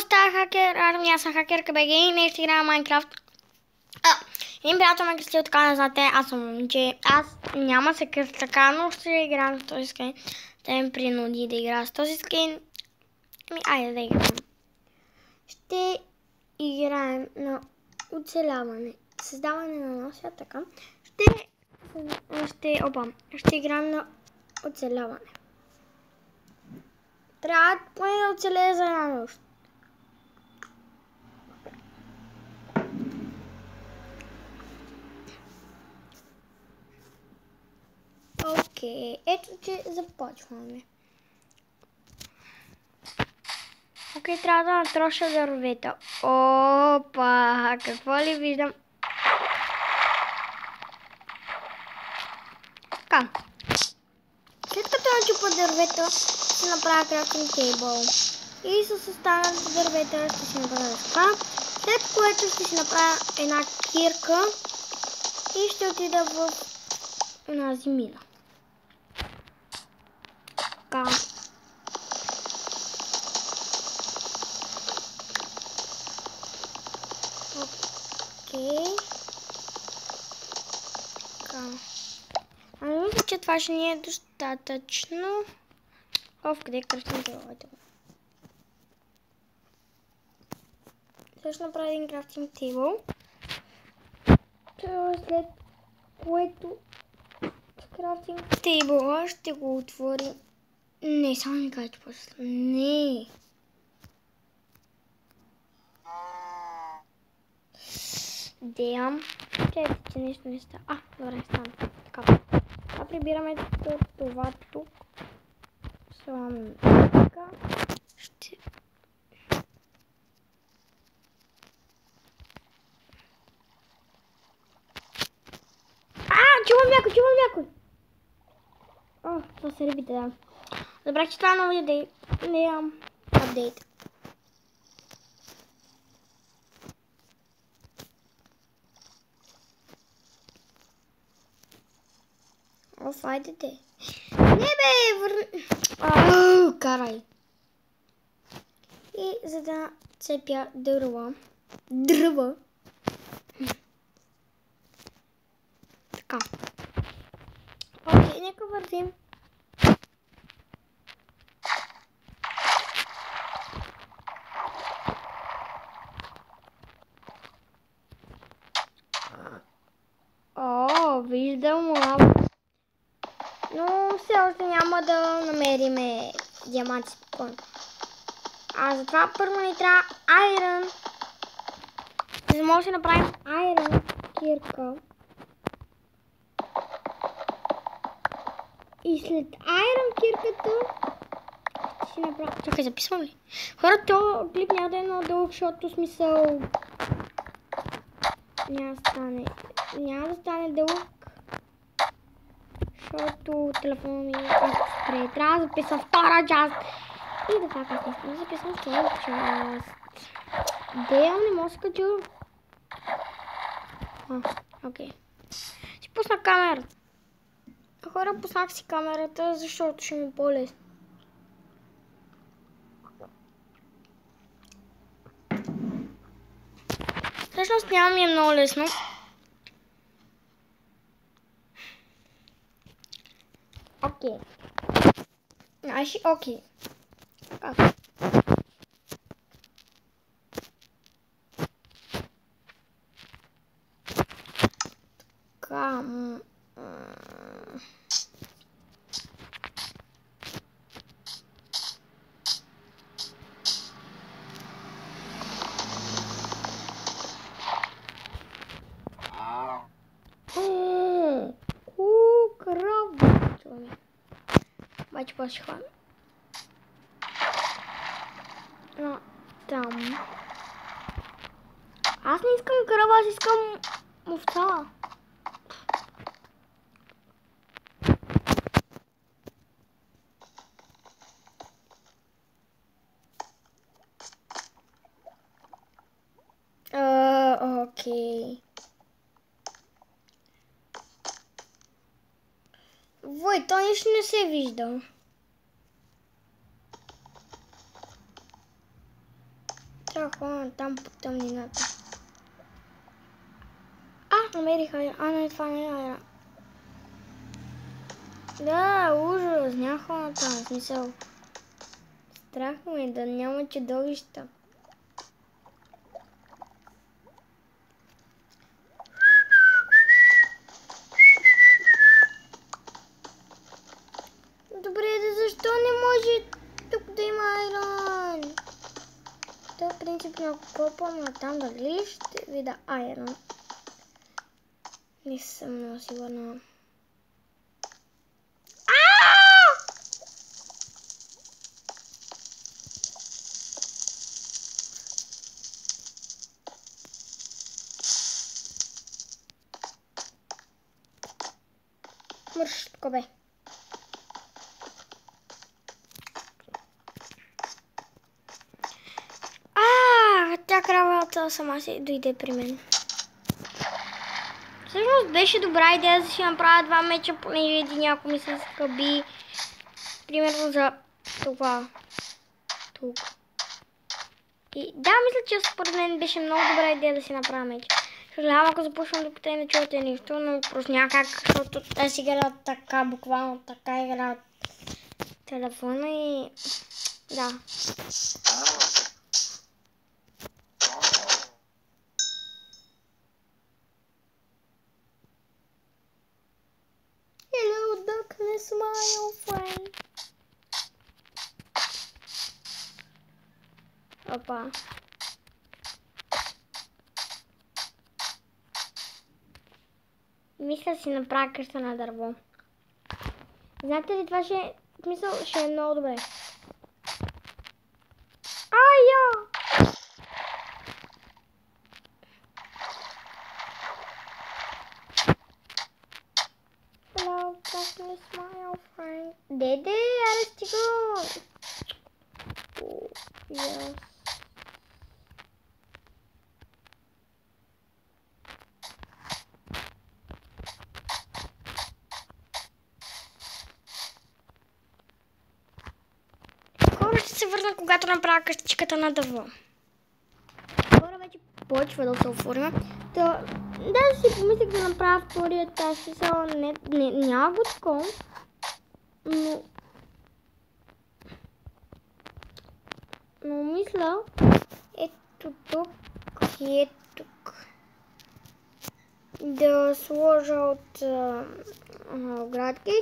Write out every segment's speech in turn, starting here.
какво хакер? Арми, аз съм хакерка БГ и днес играя Майнкрафт. А, един приятел ме кръстил така, не знаете, аз съм момиче. Аз няма се кръст така, но ще играя с този скин. Те ме принуди да играя с този скин. Ами, айде да играем. Ще играем на оцеляване. Създаване на нов така. Ще, ще, опа, ще играем на оцеляване. Трябва поне да оцелее за една нощ. Окей, ето че започваме. Окей, трябва да натроша дървета. Опа, какво ли виждам? Така. След като начупа дървета, ще направя крафтинг тейбъл. И с останалите дървета ще си направя така. След което ще си направя една кирка и ще отида в една зимина. Така. Окей. Така. Ами мисля, че това ще ни е достатъчно. О, къде е телевизор? Сега ще направя един крафтинг тейбъл. След което крафтинг тейбъла ще го отворим. Не, само ми кажете после. Не. Деям. Чайте, че нещо не става. А, добре, стана. Така. Сега прибираме това тук. Слагаме така. Ще... А, чувам някой, чувам някой. О, това са рибите, да. Забрах, че това е нови апдейт. Не, апдейт. Оф, айде те. Не бе, вър... Ау, карай. И за да цепя дърва. Дърва. Така. Окей, нека вървим. Виждам лава. Но все още няма да намериме диаманти спокойно. А затова първо ни трябва айрон. За може да направим айрон кирка. И след айрон кирката ще си направя... Чакай, записвам ли? Хора, то клип няма да е много дълъг, защото смисъл... Няма да стане... Няма да стане дълъг. Защото телефона ми е спре. Трябва да записвам втора част. И да така, не искам да записвам втора част. Дейл не може да окей. Си пусна камерата. Хора, пуснах си камерата, защото ще ми е по-лесно. Всъщност няма ми е много лесно. Окей. Значи, окей. Така. Така. Обаче после хвана. Но, там. Аз не искам крава, аз искам овца. Окей. Той нищо не се вижда. Трябва ходя там по тъмнината. А, намерих айра. А, не, това не е. Да, ужас, няма хора там, смисъл. Страх ме да няма чудовища. Добре, да защо не може тук да има айрон? Та принципно копам на там дали ще видя айрон. Не съм много сигурна. Мърш, кобе. А, кравата сама си дойде при мен. Всъщност беше добра идея да си направя два меча, понеже един ако ми се скъби. Примерно за това. Тук. И да, мисля, че според мен беше много добра идея да си направя меч. Съжалявам, ако започвам да те не чуете нищо, но няма как, защото те си играят така, буквално така играят телефона и... Да. Friend. Опа. Мисля си направя къща на дърво. Знаете ли, това ще. В смисъл, ще е много добре. Darkness, my old friend. Деде, аре стига! Oh, yes. Скоро ще се върна, когато направя къщичката на дърво. Скоро вече почва да се оформя. То, да си помислих да направя втория тази смисъл. Не, не, няма го такова. Но... Но мисля, ето тук и е тук. Да сложа от а, оградки.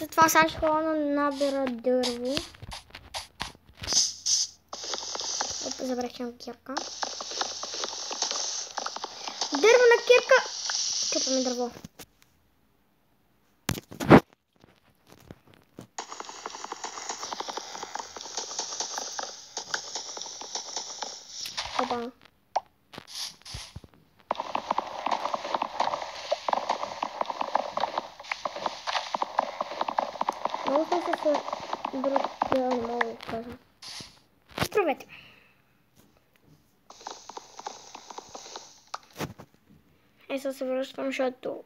Затова сега ще ходя да набера дърво. Забрах, че имам кирка. Дървена кирка! Чупаме дърво. Опа. Много съм се с друг, не мога да кажа. Е, сега се връщам, защото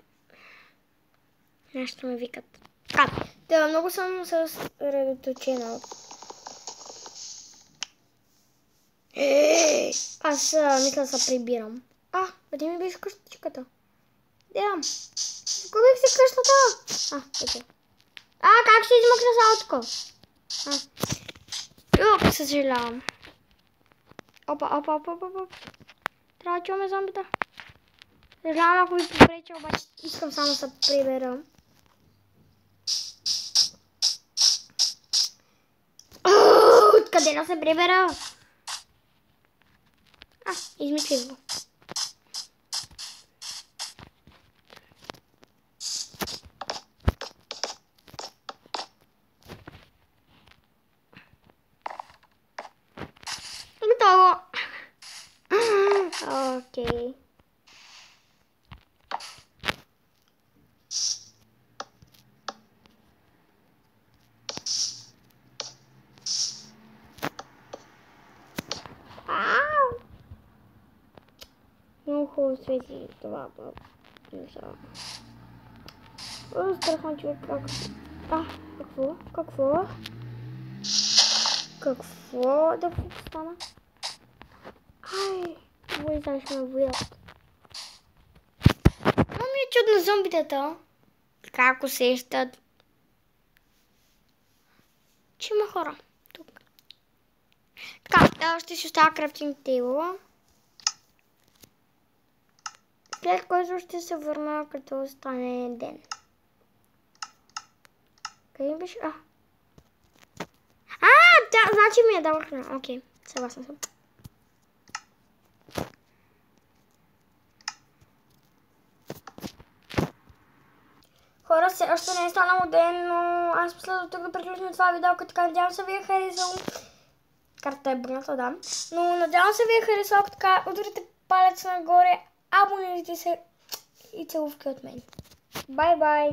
нещо ме викат. А, да, много съм съсредоточена. Аз а, мисля да се прибирам. А, къде ми беше къщичката? Дям. Загубих си къщата. А, ето. А, как ще измъкна салчко? А. Юп, съжалявам. Опа, опа, опа, опа, опа. Трябва да чуваме зомбита. Съжалявам, ако ви попреча, обаче искам само да прибера. Откъде да се прибера? А, измислих го. Готово. Окей. Ау! Много свети това. ба- Не знам. О, страхно човек как... А, какво? Какво? Какво да стана? Ай, влизам ще ме видят. Но ми е чудно зомбитата. Така ако сещат. Че има хора. Тук. Така, ще си оставя крафтинг тейбъла. След което ще се върна като стане ден. Къде беше? А, а да, значи ми я дава храна. Окей, съгласна съм. Хора, се още не е станало ден, но аз мисля до тук да приключим това видео, като така надявам се ви е харесало. Карта е бърната, да. Но надявам се ви е харесало, така ударите палец нагоре, абонирайте се и целувки от мен. Бай-бай!